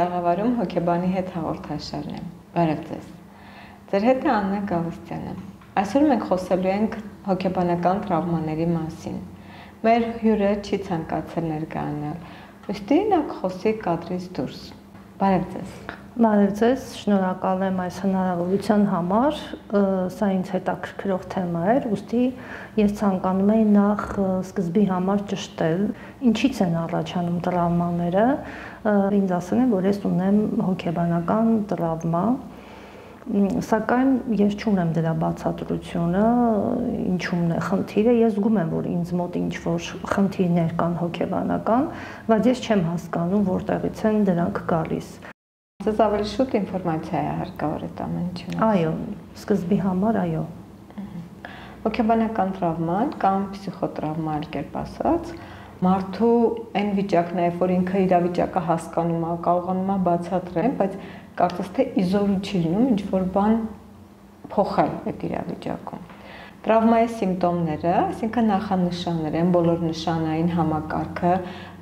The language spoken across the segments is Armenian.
տաղավարում հոկեբանի հետ հաղորդաշարն է։ Բարև ձեզ։ Ձեր հետ է Աննա Գավստյանը։ Այսօր մենք խոսելու ենք հոկեբանական տրավմաների մասին։ Մեր հյուրը չի ցանկացել ներկայանալ։ Ոստի նա խոսի կադրից դուրս։ Բարև ձեզ։ Բարև ձեզ, շնորհակալ եմ այս հնարավորության համար։ Սա ինձ հետաքրքրող թեմա էր, ուստի ես ցանկանում եի նախ սկզբի համար ճշտել, ինչից են առաջանում տրավմաները։ Ինձ ասել են, որ ես ունեմ հոգեբանական տրավմա, սակայն ես չունեմ դրա բացատրությունը, ինչումն է խնդիրը, ես զգում եմ, որ ինձ մոտ ինչ որ խնդիրներ կան հոգեբանական, բայց ես չեմ հասկանում, որտեղից են դրանք գալիս։ Ձեզ ավելի շուտ ինֆորմացիա է հարկավոր այդ ամեն ինչը։ Այո, սկզբի համար այո։ Հոգեբանական տրավման կամ փսիխոտրավմա, այլ կերպ ասած, մարդու այն վիճակն է, որ ինքը իրավիճակը հասկանում է, կարողանում է բացատրել, բայց կարծես թե իզորու չի լինում ինչ որ բան փոխել այդ իրավիճակում։ Տրավմայի սիմպտոմները, այսինքն նախանշաններ են, բոլոր նշանային համակարգը,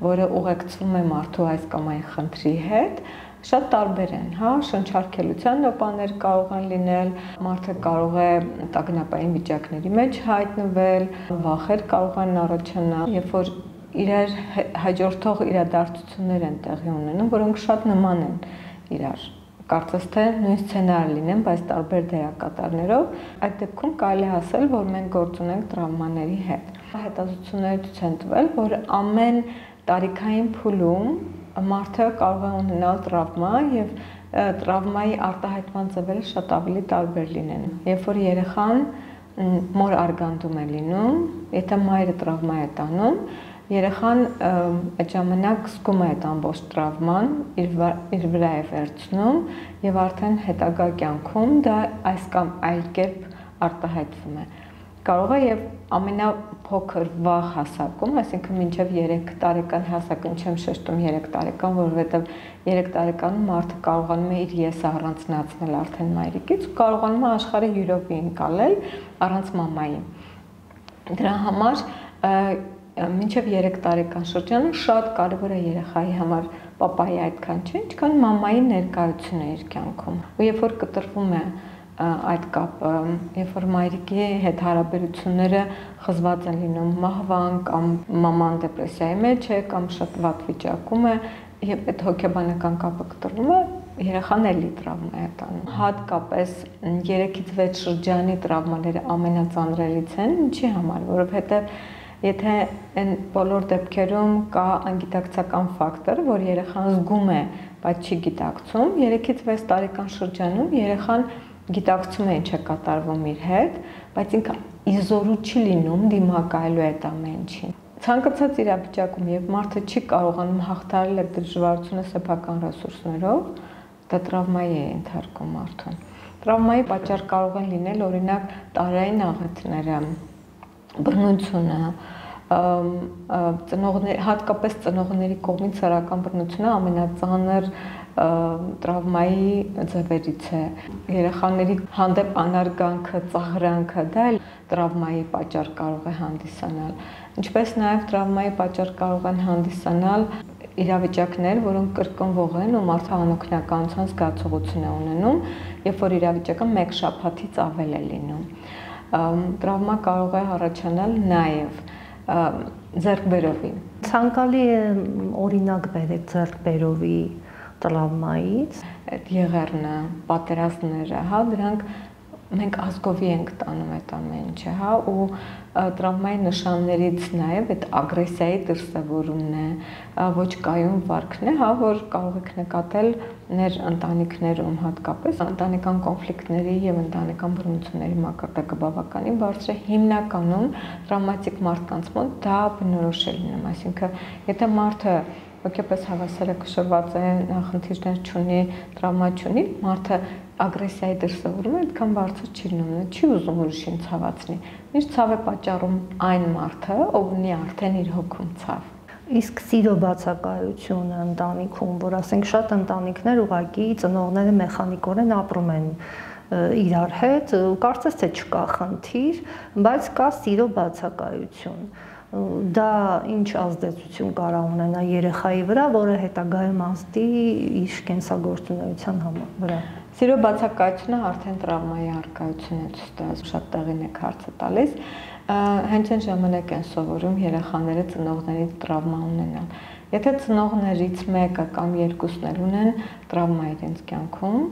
որը ուղեկցվում է մարդու այս կամ այն խնդրի հետ, շատ տարբեր են, հա, շնչարկելության նոպաներ կարող են լինել, մարդը կարող է տագնապային վիճակների մեջ հայտնվել, վախեր կարող են առաջանալ, երբ որ իրար հաջորդող իրադարձություններ են տեղի ունենում, որոնք շատ նման են իրար կարծես թե նույն սցենարը լինեն, բայց տարբեր դերակատարներով, այդ դեպքում կարելի ասել, որ մենք գործ ունենք տրավմաների հետ։ Հետազոտությունները ցույց են տվել, որ ամեն տարիքային փուլում մարդը կարող է ունենալ տրավմա եւ տրավմայի արտահայտման ձևերը շատ ավելի տարբեր լինեն։ Երբ որ երեխան մոր արգանդում է լինում, եթե մայրը տրավմա է տանում, երեխան այդ ժամանակ զգում է այդ ամբողջ տրավման, իր իր վրա է վերցնում եւ արդեն հետագա կյանքում դա այս կամ այլ կերպ արտահայտվում է կարող է եւ ամենափոքր վաղ հասակում, այսինքն մինչեւ 3 տարեկան հասակում չեմ շեշտում 3 տարեկան, որովհետեւ 3 տարեկանում մարդը կարողանում է իր եսը առանձնացնել արդեն մայրիկից ու կարողանում է աշխարհը յուրովի ընկալել առանց մամայի։ Դրա համար մինչև 3 տարեկան շրջանը շատ կարևոր է երեխայի համար papayi այդքան չէ, ինչքան մամայի ներկայությունը իր կյանքում։ Ու երբ որ կտրվում է այդ կապը, երբ որ մայրիկի հետ հարաբերությունները խզված են լինում մահվան կամ մաման դեպրեսիայի մեջ է կամ շատ վատ վիճակում է, եւ այդ հոգեբանական կապը կտրվում է, երեխան էլի տրավմա է տանում։ Հատկապես 3-ից 6 շրջանի տրավմաները ամենածանրերից են, ինչի համար, որովհետեւ եթե այն բոլոր դեպքերում կա անգիտակցական ֆակտոր, որ երեխան զգում է, բայց չի գիտակցում, 3-ից 6 տարեկան շրջանում երեխան գիտակցում է ինչ է կատարվում իր հետ, բայց ինքը իզորու չի լինում դիմակայելու այդ ամեն ինչին։ Ցանկացած իրավիճակում, երբ մարդը չի կարողանում հաղթահարել այդ դժվարությունը սեփական ռեսուրսներով, դա տրավմայի է ենթարկում մարդուն։ Տրավմայի պատճառ կարող են լինել օրինակ տարային աղետները, բռնությունը, ծնողներ հատկապես ծնողների կողմից սեռական բռնությունը ամենածանր տրավմայի ձևերից է։ Երեխաների հանդեպ անարգանքը, ծաղրանքը դա էլ տրավմայի պատճառ կարող է հանդիսանալ։ Ինչպես նաև տրավմայի պատճառ կարող են հանդիսանալ իրավիճակներ, որոնք կրկնվող են ու մարդը անօգնականության զգացողություն է ունենում, երբ որ իրավիճակը մեկ շաբաթից ավել է լինում։ Տրավմա կարող է առաջանալ նաև ձերբերովի։ Ցանկալի է օրինակ բերեք ձերբերովի տրավմայից, այդ եղերնը, պատերազմները, հա, դրանք մենք ազգովի ենք տանում այդ ամեն ինչը, հա, ու տրավմայի նշաններից նաև այդ ագրեսիայի դրսևորումն է, ոչ կայուն վարքն է, հա, որ կարող եք նկատել ներ ընտանիքներում հատկապես ընտանեկան կոնֆլիկտների եւ ընտանեկան բռնությունների մակարդակը բավականին բարձր է հիմնականում տրավմատիկ մարդկանց մոտ դա բնորոշ է լինում, այսինքն եթե մարդը հոգեպես հավասարակշռված է, նախնդիրներ չունի, տրավմա չունի, մարդը ագրեսիայի դրսևորումը այդքան բարձր չի լինում, չի ուզում ուրիշին ցավացնի։ Միշտ ցավ է պատճառում այն մարդը, ով ունի արդեն իր հոգում ցավ։ Իսկ սիրո բացակայությունը ընտանիքում, որ ասենք շատ ընտանիքներ ուղակի ծնողները մեխանիկորեն ապրում են իրար հետ, կարծես թե չկա խնդիր, բայց կա սիրո բացակայություն դա ինչ ազդեցություն կարող ունենա երեխայի վրա, որը հետագայում ազդի իր կենսագործունեության վրա։ Սիրո բացակայությունը արդեն տրավմայի արկայություն է ցույց տալիս, շատ տեղին եք հարցը տալիս։ Հենց այն ժամանակ են սովորում երեխաները ծնողներից տրավմա ունենալ։ Եթե ծնողներից մեկը կամ երկուսն էլ ունեն տրավմա իրենց կյանքում,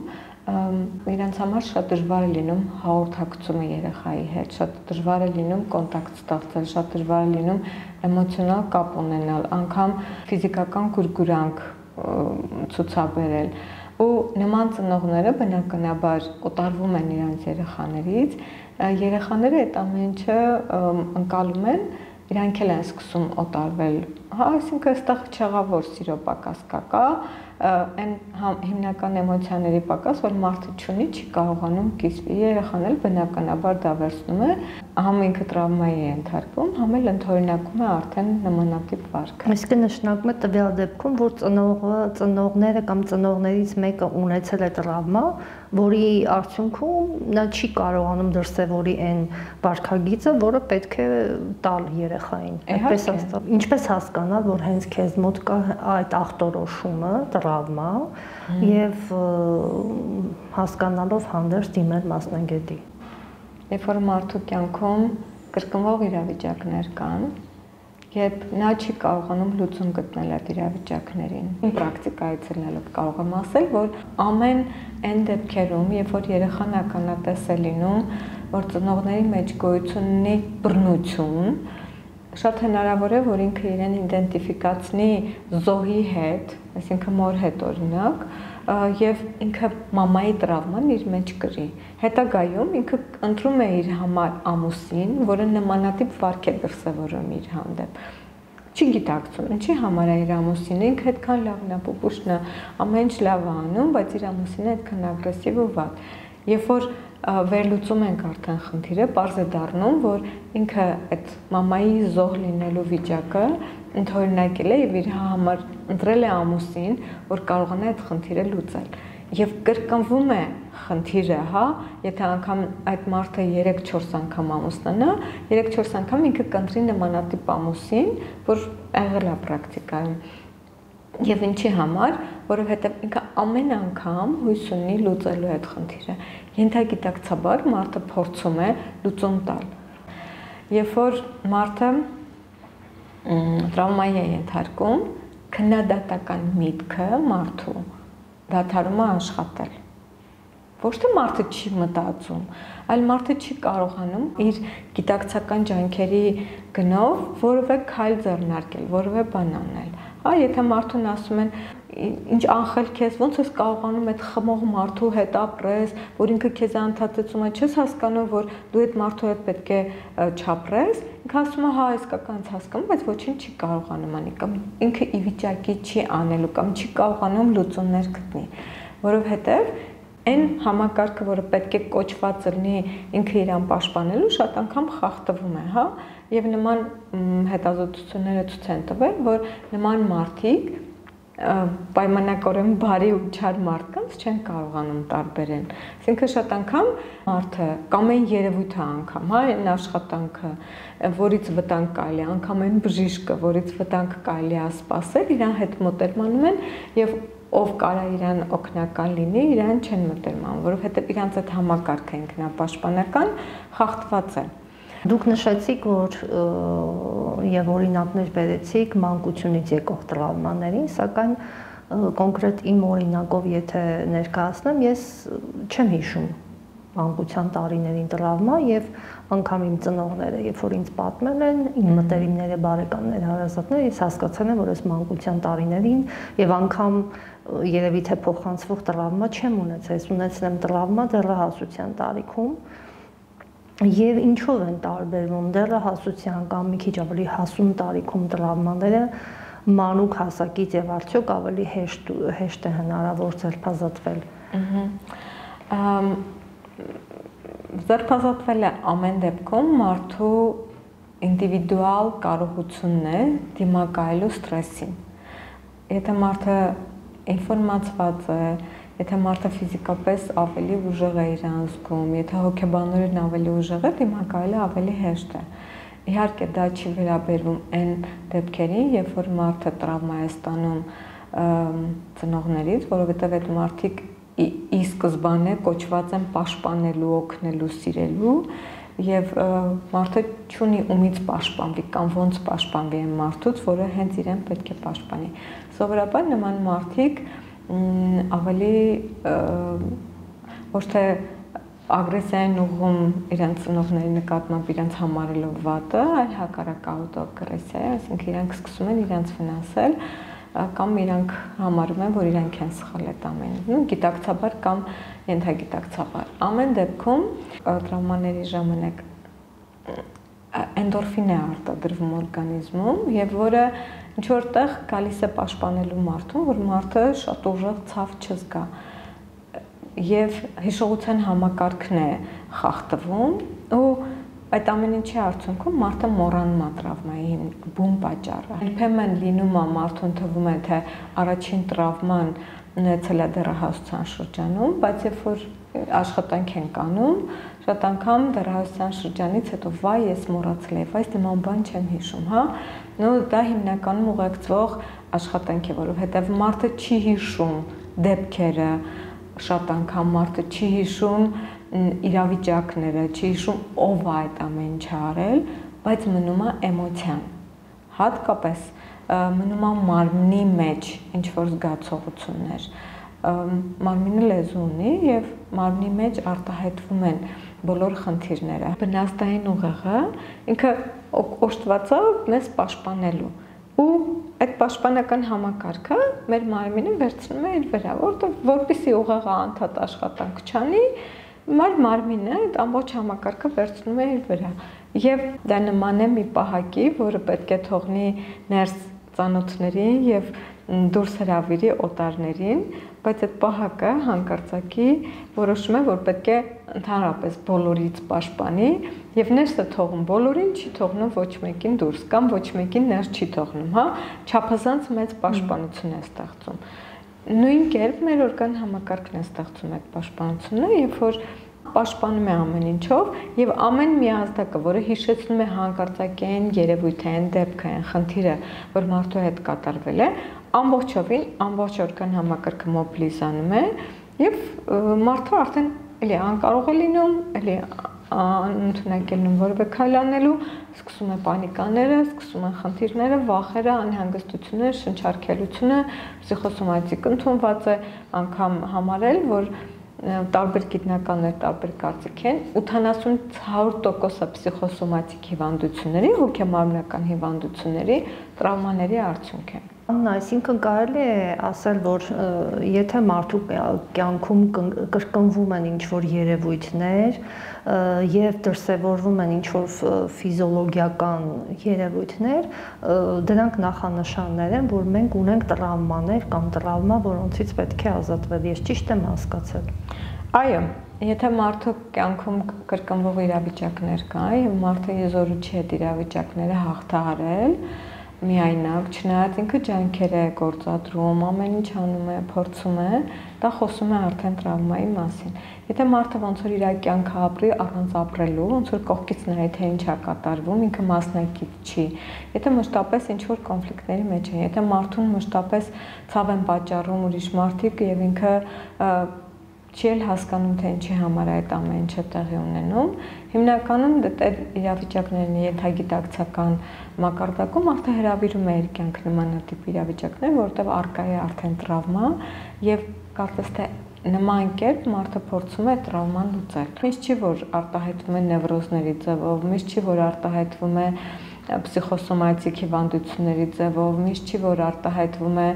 իրենց համար շատ դժվար է լինում հաղորդակցումը երեխայի հետ, շատ դժվար է լինում կոնտակտ ստեղծել, շատ դժվար է լինում էմոցիոնալ կապ ունենալ, անգամ ֆիզիկական գուրգուրանք ցուցաբերել ու նման ծնողները բնականաբար օտարվում են իրենց երեխաներից երեխաները այդ ամեն ինչը ընկալում են իրանք էլ են սկսում օտարվել հա այսինքն այստեղ չեղավոր սիրո պակաս կա կա այն հիմնական էմոցիաների պակաս, որ մարդը ճունի, չի կարողանում կիսվի։ Երեխան էլ բնականաբար դա վերցնում է, համ ինքը տրավմայի է ընթարկվում, համ էլ ընդօրինակում է արդեն նմանատիպ վարք։ Այսինքն նշանակում է տվյալ դեպքում, որ ծնողը, ծնողները կամ ծնողներից մեկը ունեցել է տրավմա, որի արդյունքում նա չի կարողանում դրսևորի այն վարքագիծը, որը պետք է տալ երեխային։ Այդպես ասած, ինչպես հասկանալ, որ հենց քեզ մոտ կա այդ ախտորոշումը, տրավմա եւ հասկանալով հանդերձ դիմել մասնագետի։ Երբ որ մարդու կյանքում կրկնվող իրավիճակներ կան, երբ նա չի կարողանում լուծում գտնել այդ իրավիճակներին։ Իմ պրակտիկայից ելնելով կարող եմ ասել, որ ամեն այն դեպքերում, երբ որ երեխան ականատես է լինում, որ ծնողների մեջ գոյություն ունի բռնություն, շատ հնարավոր է, որ ինքը իրեն իդենտիֆիկացնի զոհի հետ, այսինքն մոր հետ օրինակ, եւ ինքը մամայի տրավման իր մեջ կրի։ Հետագայում ինքը ընտրում է իր համար ամուսին, որը նմանատիպ վարք է դրսևորում իր հանդեպ չի գիտակցում, ինչի համար է իր ամուսինը, ինքը այդքան լավն է, պուպուշն է, ամեն ինչ լավ է անում, բայց իր ամուսինը այդքան ագրեսիվ ու վատ։ Երբ որ վերլուծում ենք արդեն խնդիրը, པարզ է դառնում, որ ինքը այդ մամայի զոհ լինելու վիճակը ընդօրինակել է եւ իր համար ընտրել է ամուսին, որ կարողանա այդ խնդիրը լուծել եւ կրկնվում է խնդիրը, հա, եթե անգամ այդ մարդը 3-4 անգամ ամուսնանա, 3-4 անգամ ինքը կընտրի նմանատիպ ամուսին, որ եղել է պրակտիկայում Եվ ինչի համար, որովհետև ինքը ամեն անգամ հույս ունի լուծելու այդ խնդիրը։ Ենթագիտակցաբար մարդը փորձում է լուծում տալ։ Երբ որ մարդը տրավմայի է ենթարկում, քննադատական միտքը մարդու դադարում է աշխատել ոչ թե մարդը չի մտածում, այլ մարդը չի կարողանում իր գիտակցական ջանքերի գնով որևէ քայլ ձեռնարկել, որևէ բան անել Հա, եթե մարդուն ասում են ինչ անխելք ես, ոնց ես կարողանում այդ խմող մարդու հետ ապրես, որ ինքը քեզ անդադեցում է, չես հասկանում, որ դու այդ մարդու հետ պետք է չապրես, ինքը ասում է, հա, իսկականից հասկանում, բայց ոչինչ չի կարողանում անի կամ ինքը ի վիճակի չի անելու կամ չի կարողանում լուծումներ գտնի, որովհետև այն համակարգը, որը պետք է կոչված լինի ինքը իրան պաշտպանելու, շատ անգամ խախտվում է, հա, եւ նման հետազոտությունները ցույց են տվել, որ նման մարդիկ պայմանակորեն բարի ու չար մարդկանց չեն կարողանում տարբերել։ Այսինքն շատ անգամ մարդը կամ այն երևույթը անգամ, հա, այն աշխատանքը, որից վտանգ կարելի, անգամ այն բժիշկը, որից վտանգ կարելի է սпасել, իրան հետ մտերմանում են եւ ով կարա իրան օգնական լինի, իրան չեն մտերմանում, որովհետեւ իրանց այդ համակարգը ինքնապաշտպանական խախտված է։ իրան Դուք նշեցիք, որ եւ օրինակներ բերեցիք մանկությունից եկող տրավմաներին, սակայն կոնկրետ իմ օրինակով եթե ներկայացնեմ, ես չեմ հիշում մանկության տարիներին տրավմա եւ անգամ իմ ծնողները, երբ որ ինձ պատմել են, իմ մտերիմները, բարեկամները, հարազատները, ես հասկացել եմ, որ ես մանկության տարիներին եւ անգամ երևի թե փոխանցվող տրավմա չեմ ունեցել, ես ունեցել եմ տրավմա դեռահասության տարիքում Եվ ինչով են տարբերվում դեռահասության կամ մի քիչ ավելի հասուն տարիքում տրավմաները մանուկ հասակից եւ արդյոք ավելի հեշտ հեշտ է հնարավոր ձերբազատվել։ Ահա ձերբազատվելը ամեն դեպքում մարդու ինդիվիդուալ կարողությունն է դիմակայելու ստրեսին։ Եթե մարդը ինֆորմացված է, Եթե մարդը ֆիզիկապես ավելի ուժեղ է իրան զգում, եթե հոգեբանորեն ավելի ուժեղ է, դիմակայելը ավելի հեշտ է։ Իհարկե դա չի վերաբերվում այն դեպքերին, երբ որ մարդը տրավմա է ստանում ծնողներից, որովհետև այդ մարդիկ ի սկզբանե կոչված են պաշտպանելու, օգնելու, սիրելու եւ մարդը ճունի ումից պաշտպանվի կամ ոնց պաշտպանվի այն մարդուց, որը հենց իրեն պետք է պաշտպանի։ Սովորաբար նման մարդիկ ավելի ոչ թե ագրեսիան ուղում իրենց ծնողների նկատմամբ իրենց համարելով վատը, այլ հակառակ աուտոագրեսիա, այսինքն իրանք սկսում են իրենց վնասել, կամ իրանք համարում են, որ իրանք են սխալ այդ ամենը։ գիտակցաբար կամ ենթագիտակցաբար։ Ամեն դեպքում տրավմաների ժամանակ էնդորֆին է արտադրվում օրգանիզմում եւ որը ինչ որտեղ գալիս է պաշտպանելու մարդուն, որ մարդը շատ ուժեղ ցավ չզգա եւ հիշողության համակարգն է խախտվում ու Այդ ամեն ինչի արդյունքում մարդը մոռանում է տրավմայի բուն պատճառը։ Երբեմն լինում է մարդուն թվում է թե առաջին տրավման ունեցել է դեռահասության շրջանում, բայց երբ որ աշխատանք են կանում, շատ անգամ դեռահասության շրջանից հետո վայ ես մոռացել եմ, այս նման բան չեմ հիշում, հա։ Նո դա հիմնականում ուղեկցող աշխատանք է, որովհետև մարդը չի հիշում դեպքերը, շատ անգամ մարդը չի հիշում իրավիճակները, չի հիշում ով է այդ ամեն ինչը արել, բայց մնում է էմոցիան։ Հատկապես մնում է մարմնի մեջ ինչ որ զգացողություններ։ Մարմինը լեզու ունի եւ մարմնի մեջ արտահայտվում են բոլոր խնդիրները։ Բնաստային ուղեղը ինքը օժտված է մեզ պաշտպանելու ու այդ պաշտպանական համակարգը մեր մարմինը վերցնում է իր վրա, որտեղ որպեսի ուղեղը անդադ աշխատանք չանի, մար մարմինը այդ ամբողջ համակարգը վերցնում է իր վրա եւ դա նման է մի պահակի, որը պետք է թողնի ներս ծանոթներին եւ դուրս հravirի օտարներին, բայց այդ պահակը հանկարծակի որոշում է, որ պետք է ընդհանրապես բոլորից պաշտպանի եւ ներս է թողում բոլորին, չի թողնում ոչ մեկին դուրս կամ ոչ մեկին ներս չի թողնում, հա, չափազանց մեծ պաշտպանություն է ստեղծում նույն կերպ մեր օրգան համակարգն է ստեղծում այդ պաշտպանությունը, երբ որ պաշտպանում է ամեն ինչով եւ ամեն մի ազդակը, որը հիշեցնում է հանկարծակային երևույթային դեպքը, այն խնդիրը, որ մարդու հետ կատարվել է, ամբողջովին ամբողջ օրգան համակարգը մոբիլիզանում է եւ մարդը արդեն էլի անկարող է լինում, էլի ընդունակ ելնում որևէ քայլ անելու, սկսում է պանիկաները, սկսում են խնդիրները, վախերը, անհանգստությունները, շնչառքելությունը, պսիխոսոմատիկ ընդունված է անգամ համարել, որ տարբեր գիտնականներ տարբեր կարծիք են 80-100%-ը պսիխոսոմատիկ հիվանդությունների, հոգեմարմնական հիվանդությունների, տրավմաների արդյունք են։ Աննա, այսինքն կարելի է ասել, որ եթե մարդու կյանքում կրկնվում են ինչ որ երևույթներ եւ դրսեւորվում են ինչ որ ֆիզիոլոգիական երևույթներ, դրանք նախանշաններ են, որ մենք ունենք տրավմաներ կամ տրավմա, որոնցից պետք է ազատվել։ Ես ճիշտ եմ հասկացել։ Այո, Եթե մարդու կյանքում կրկնվող իրավիճակներ կա, եւ մարդը եզորու չի այդ իրավիճակները հաղթահարել, միայնակ, չնայած ինքը ջանքեր է գործադրում, ամեն ինչ անում է, փորձում է, դա խոսում է արդեն տրավմայի մասին։ Եթե մարդը ոնց որ իր կյանքը ապրի առանց ապրելու, ոնց որ կողքից նայի թե ինչ է կատարվում, ինքը մասնակից չի։ Եթե մշտապես ինչ որ կոնֆլիկտների մեջ է, եթե մարդուն մշտապես ցավ են պատճառում ուրիշ մարդիկ եւ ինքը չի էլ հասկանում թե ինչի համար այդ ամեն ինչը տեղի ունենում։ Հիմնականում դա իրավիճակներն ենթագիտակցական մակարդակում արդեն հրավիրում է իր կյանք նմանատիպ իրավիճակներ, որտեղ արկա է արդեն տրավմա եւ կարծես թե նման կերպ մարդը փորձում է տրավման լուծել։ Միշտ չի որ արտահայտվում է նևրոզների ձևով, միշտ չի որ արտահայտվում է պսիխոսոմատիկ հիվանդությունների ձևով, միշտ չի որ արտահայտվում է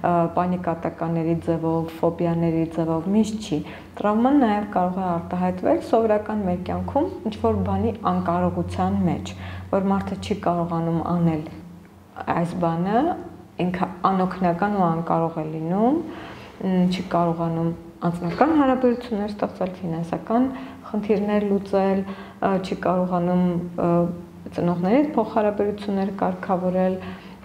պանիկատականների ձևով, ֆոբիաների ձևով, միշտ չի։ Տրավման նաև կարող է արտահայտվել սովորական մեր կյանքում ինչ որ բանի անկարողության մեջ, որ մարդը չի կարողանում անել այս բանը, ինքը անօքնական ու անկարող է լինում, չի կարողանում անձնական հարաբերություններ ստեղծել, ֆինանսական խնդիրներ լուծել, չի կարողանում ծնողների հետ փոխհարաբերություններ կարգավորել,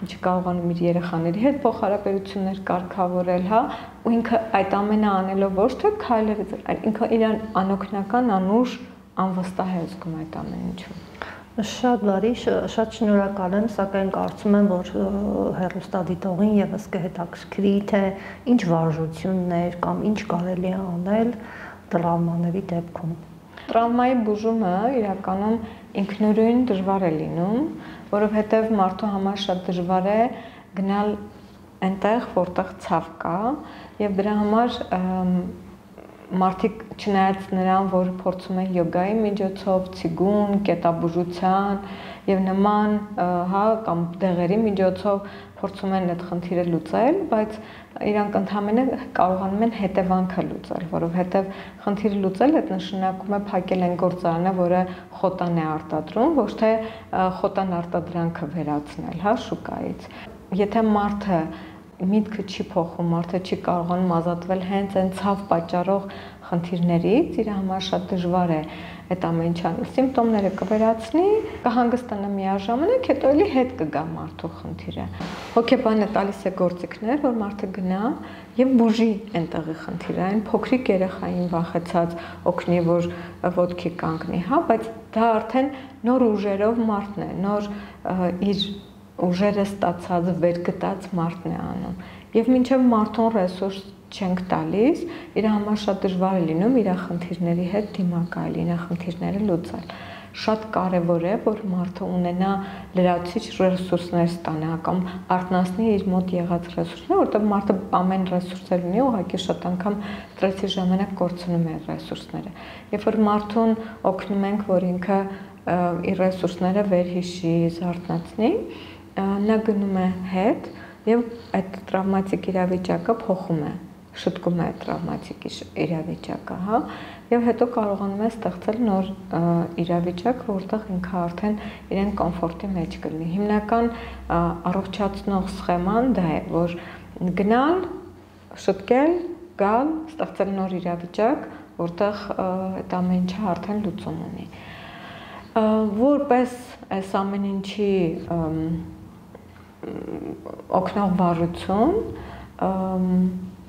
չի կարողանում իր երեխաների հետ փոխհարաբերություններ կարգավորել, հա, ու ինքը այդ ամենը անելով ոչ թե քայլերը, այլ ինքը իրան անօքնական, անուշ, անվստահ է զգում այդ ամեն ինչում։ Շատ բարի, շատ շնորհակալ եմ, սակայն կարծում եմ, որ հերոստադիտողին եւս կհետաքրքրի, թե ինչ վարժություններ կամ ինչ կարելի է անել տրավմաների դեպքում։ Տրավմայի բուժումը իրականում ինքնուրույն դժվար է լինում, որովհետև մարդու համար շատ դժվար է գնալ այնտեղ, որտեղ ցավ կա, եւ դրա համար մարդիկ չնայած նրան, որ փորձում են յոգայի միջոցով, ցիգուն, կետաբուժության եւ նման, հա, կամ դեղերի միջոցով փորձում են այդ խնդիրը լուծել, բայց իրանք ընդհանրապես կարողանում են հետևանքը լուծել, որովհետև խնդիրը լուծել այդ նշանակում է փակել են գործարանը, որը խոտան է արտադրում, ոչ թե խոտան արտադրանքը վերացնել, հա, շուկայից։ Եթե մարդը միտքը չի փոխում, մարդը չի կարողանում ազատվել հենց այն ցավ պատճառող խնդիրներից, իր համար շատ դժվար է այդ ամեն ինչը։ Սիմպտոմները կվերացնի, կհանգստանա միաժամանակ, հետո էլի հետ կգա մարդու խնդիրը։ Հոգեբանը տալիս է գործիքներ, որ մարդը գնա եւ բուժի այնտեղի խնդիրը, այն փոքրիկ երեխային վախեցած օգնի, որ ոդքի կանգնի, հա, բայց դա արդեն նոր ուժերով մարդն է, նոր իր ուժերը ստացած, վերգտած մարդն է անում։ Եվ մինչև մարդուն ռեսուրս չենք տալիս, իր համար շատ դժվար է լինում իր խնդիրների հետ դիմակայել, իր խնդիրները լուծել շատ կարևոր է, որ մարդը ունենա լրացիչ ռեսուրսներ ստանա կամ արտնասնի իր մոտ եղած ռեսուրսները, որտեղ մարդը ամեն ռեսուրսեր ունի, ուղղակի շատ անգամ ստրեսի ժամանակ կորցնում է ռեսուրսները։ Երբ որ մարդուն օգնում ենք, որ ինքը իր ռեսուրսները վերհիշի, զարթնացնի, նա գնում է հետ եւ այդ տրավմատիկ իրավիճակը փոխում է շտկում է տրավմատիկ իրավիճակը, հա, եւ հետո կարողանում է ստեղծել նոր իրավիճակ, որտեղ ինքը արդեն իրեն կոմֆորտի մեջ կլինի։ Հիմնական առողջացնող սխեման դա է, որ գնալ, շտկել, գալ, ստեղծել նոր իրավիճակ, որտեղ այդ ամեն ինչը արդեն լուծում ունի։ Որպես այս ամեն ինչի օգնող վարություն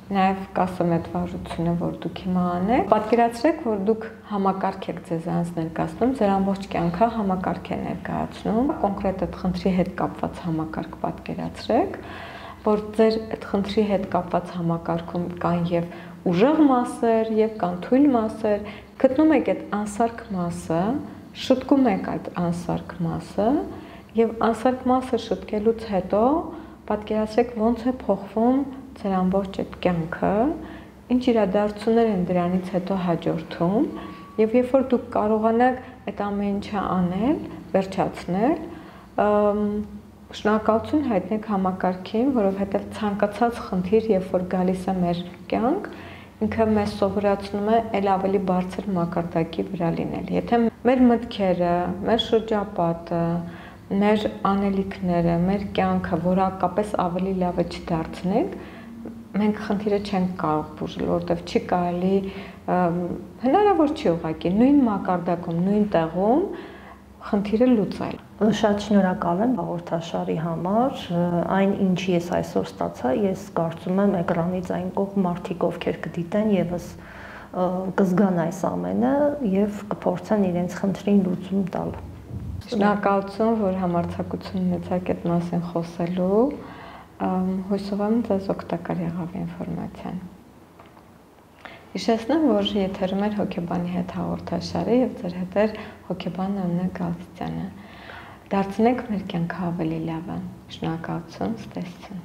նաև կասեմ այդ վարությունը, որ դուք հիմա անեք, պատկերացրեք, որ դուք համակարգ եք ձեզանց ներկայացնում, ձեր ամբողջ կյանքը համակարգ է ներկայացնում, կոնկրետ այդ խնդրի հետ կապված համակարգ պատկերացրեք, որ ձեր այդ խնդրի հետ կապված համակարգում կան եւ ուժեղ մասեր եւ կան թույլ մասեր, գտնում եք այդ անսարք մասը, շտկում եք այդ անսարք մասը եւ անսարք մասը շտկելուց հետո պատկերացրեք ոնց է փոխվում ձեր ամբողջ այդ կյանքը, ինչ իրադարձություններ են դրանից հետո հաջորդում եւ երբ որ դուք կարողանաք այդ ամեն ինչը անել, վերջացնել, շնորհակալություն հայտնեք համակարգին, որովհետեւ ցանկացած խնդիր, երբ որ գալիս է մեր կյանք, ինքը մեզ սովորացնում է ել ավելի բարձր մակարդակի վրա լինել։ Եթե մեր մտքերը, մեր շրջապատը, մեր անելիքները, մեր կյանքը որակապես ավելի լավը չդարձնենք, մենք խնդիրը չենք կարող բուժել, որովհետև չի կարելի հնարավոր չի ուղղակի նույն մակարդակում, նույն տեղում խնդիրը լուծել։ Շատ շնորհակալ եմ հաղորդաշարի համար։ Այն ինչ ես այսօր ստացա, ես կարծում եմ էկրանից այն կողմ մարդիկ ովքեր կդիտեն եւս կզգան այս ամենը եւ կփորձեն իրենց խնդրին լուծում տալ։ Շնորհակալություն, որ համարձակություն ունեցաք այդ մասին խոսելու։ Հույսով եմ ձեզ օգտակար եղավ ինֆորմացիան։ Հիշեցնեմ, որ եթերում է հոկեբանի հետ հաղորդաշարը եւ ձեր հետ է հոկեբան Աննա Գալստյանը։ Դարձնենք մեր կյանքը ավելի լավը։ Շնորհակալություն, ստեսություն։